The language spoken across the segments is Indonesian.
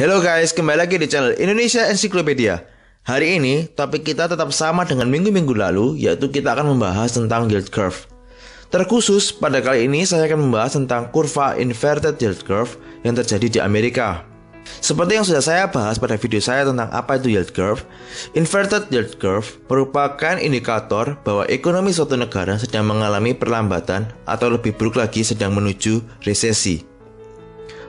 Halo guys, kembali lagi di channel Indonesia Encyclopedia. Hari ini topik kita tetap sama dengan minggu-minggu lalu, yaitu kita akan membahas tentang yield curve. Terkhusus pada kali ini saya akan membahas tentang kurva inverted yield curve yang terjadi di Amerika. Seperti yang sudah saya bahas pada video saya tentang apa itu yield curve, inverted yield curve merupakan indikator bahwa ekonomi suatu negara sedang mengalami perlambatan atau lebih buruk lagi sedang menuju resesi.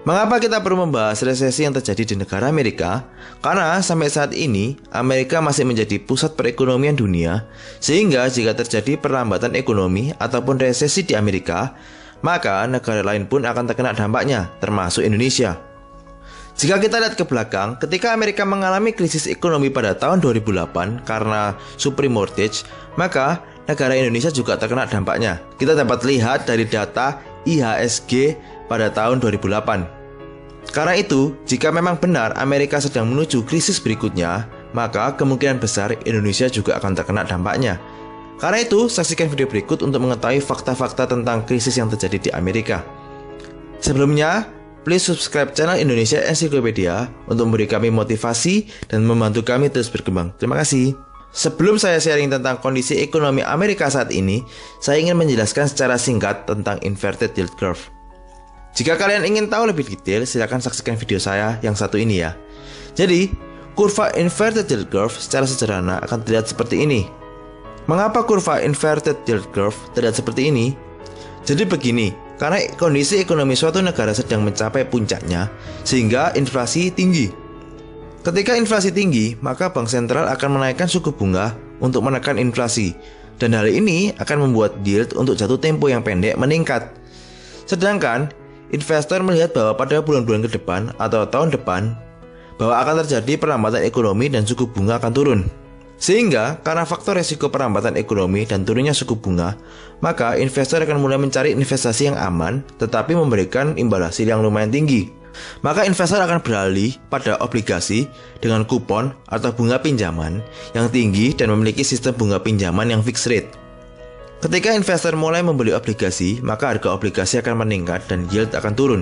Mengapa kita perlu membahas resesi yang terjadi di negara Amerika? Karena sampai saat ini Amerika masih menjadi pusat perekonomian dunia, sehingga jika terjadi perlambatan ekonomi ataupun resesi di Amerika, maka negara lain pun akan terkena dampaknya, termasuk Indonesia. Jika kita lihat ke belakang, ketika Amerika mengalami krisis ekonomi pada tahun 2008 karena supreme mortgage, maka negara Indonesia juga terkena dampaknya. Kita dapat lihat dari data IHSG pada tahun 2008. Karena itu, jika memang benar Amerika sedang menuju krisis berikutnya, maka kemungkinan besar Indonesia juga akan terkena dampaknya. Karena itu, saksikan video berikut untuk mengetahui fakta-fakta tentang krisis yang terjadi di Amerika. Sebelumnya, please subscribe channel Indonesia Encyclopedia untuk memberi kami motivasi dan membantu kami terus berkembang. Terima kasih. Sebelum saya sharing tentang kondisi ekonomi Amerika saat ini, saya ingin menjelaskan secara singkat tentang inverted yield curve. Jika kalian ingin tahu lebih detail, silahkan saksikan video saya yang satu ini ya. Jadi, kurva inverted yield curve secara sederhana akan terlihat seperti ini. Mengapa kurva inverted yield curve terlihat seperti ini? Jadi begini, karena kondisi ekonomi suatu negara sedang mencapai puncaknya, sehingga inflasi tinggi. Ketika inflasi tinggi, maka bank sentral akan menaikkan suku bunga untuk menekan inflasi, dan hal ini akan membuat yield untuk jatuh tempo yang pendek meningkat. Sedangkan investor melihat bahwa pada bulan-bulan ke depan atau tahun depan, bahwa akan terjadi perlambatan ekonomi dan suku bunga akan turun. Sehingga karena faktor resiko perlambatan ekonomi dan turunnya suku bunga, maka investor akan mulai mencari investasi yang aman tetapi memberikan imbal hasil yang lumayan tinggi. Maka investor akan beralih pada obligasi dengan kupon atau bunga pinjaman yang tinggi dan memiliki sistem bunga pinjaman yang fixed rate. Ketika investor mulai membeli obligasi, maka harga obligasi akan meningkat dan yield akan turun.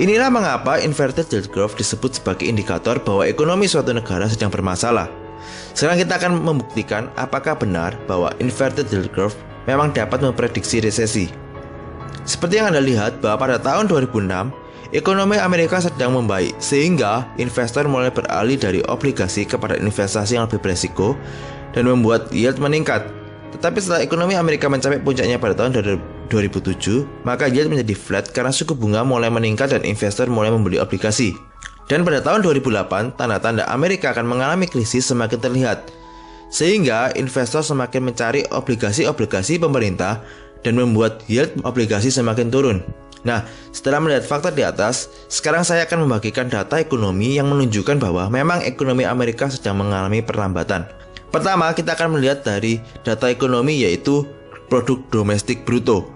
Inilah mengapa inverted yield curve disebut sebagai indikator bahwa ekonomi suatu negara sedang bermasalah. Sekarang kita akan membuktikan apakah benar bahwa inverted yield curve memang dapat memprediksi resesi. Seperti yang Anda lihat bahwa pada tahun 2006, Ekonomi Amerika sedang membaik, sehingga investor mulai beralih dari obligasi kepada investasi yang lebih beresiko dan membuat yield meningkat. Tetapi setelah ekonomi Amerika mencapai puncaknya pada tahun 2007, maka yield menjadi flat karena suku bunga mulai meningkat dan investor mulai membeli obligasi. Dan pada tahun 2008, tanda-tanda Amerika akan mengalami krisis semakin terlihat, sehingga investor semakin mencari obligasi-obligasi pemerintah dan membuat yield obligasi semakin turun. Nah, setelah melihat fakta di atas, sekarang saya akan membagikan data ekonomi yang menunjukkan bahwa memang ekonomi Amerika sedang mengalami perlambatan. Pertama, kita akan melihat dari data ekonomi yaitu produk domestik bruto.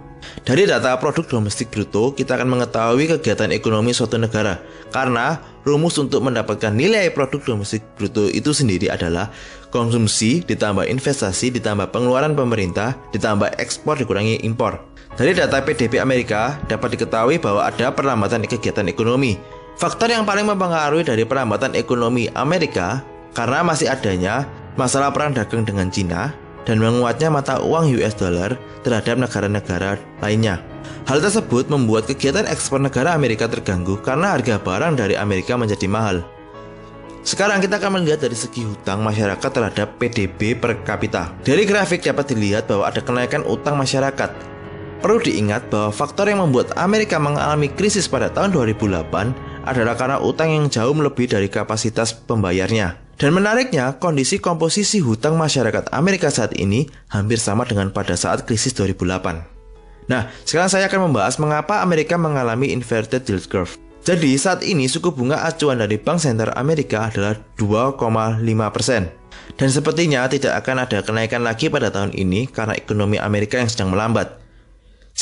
Dari data produk domestik bruto, kita akan mengetahui kegiatan ekonomi suatu negara. Karena rumus untuk mendapatkan nilai produk domestik bruto itu sendiri adalah konsumsi ditambah investasi ditambah pengeluaran pemerintah ditambah ekspor dikurangi impor. Dari data PDB Amerika dapat diketahui bahwa ada perlambatan kegiatan ekonomi. Faktor yang paling mempengaruhi dari perlambatan ekonomi Amerika karena masih adanya masalah perang dagang dengan Cina dan menguatnya mata uang US dollar terhadap negara-negara lainnya. Hal tersebut membuat kegiatan ekspor negara Amerika terganggu karena harga barang dari Amerika menjadi mahal. Sekarang kita akan melihat dari segi hutang masyarakat terhadap PDB per kapita. Dari grafik dapat dilihat bahwa ada kenaikan utang masyarakat Perlu diingat bahwa faktor yang membuat Amerika mengalami krisis pada tahun 2008 adalah karena utang yang jauh melebihi dari kapasitas pembayarnya. Dan menariknya, kondisi komposisi hutang masyarakat Amerika saat ini hampir sama dengan pada saat krisis 2008. Nah, sekarang saya akan membahas mengapa Amerika mengalami inverted yield curve. Jadi, saat ini suku bunga acuan dari Bank Center Amerika adalah 2,5%. Dan sepertinya tidak akan ada kenaikan lagi pada tahun ini karena ekonomi Amerika yang sedang melambat.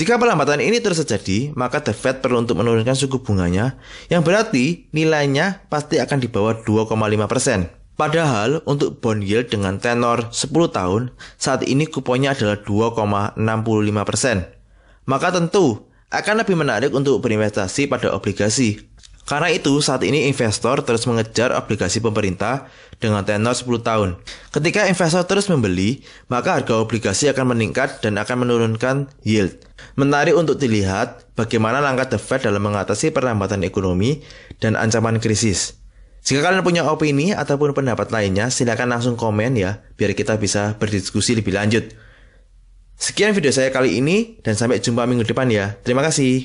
Jika pelambatan ini terus terjadi, maka The Fed perlu untuk menurunkan suku bunganya, yang berarti nilainya pasti akan di bawah 2,5%. Padahal untuk bond yield dengan tenor 10 tahun, saat ini kuponnya adalah 2,65%. Maka tentu akan lebih menarik untuk berinvestasi pada obligasi. Karena itu, saat ini investor terus mengejar obligasi pemerintah dengan tenor 10 tahun. Ketika investor terus membeli, maka harga obligasi akan meningkat dan akan menurunkan yield. Menarik untuk dilihat bagaimana langkah The Fed dalam mengatasi perlambatan ekonomi dan ancaman krisis. Jika kalian punya opini ataupun pendapat lainnya, silakan langsung komen ya, biar kita bisa berdiskusi lebih lanjut. Sekian video saya kali ini, dan sampai jumpa minggu depan ya. Terima kasih.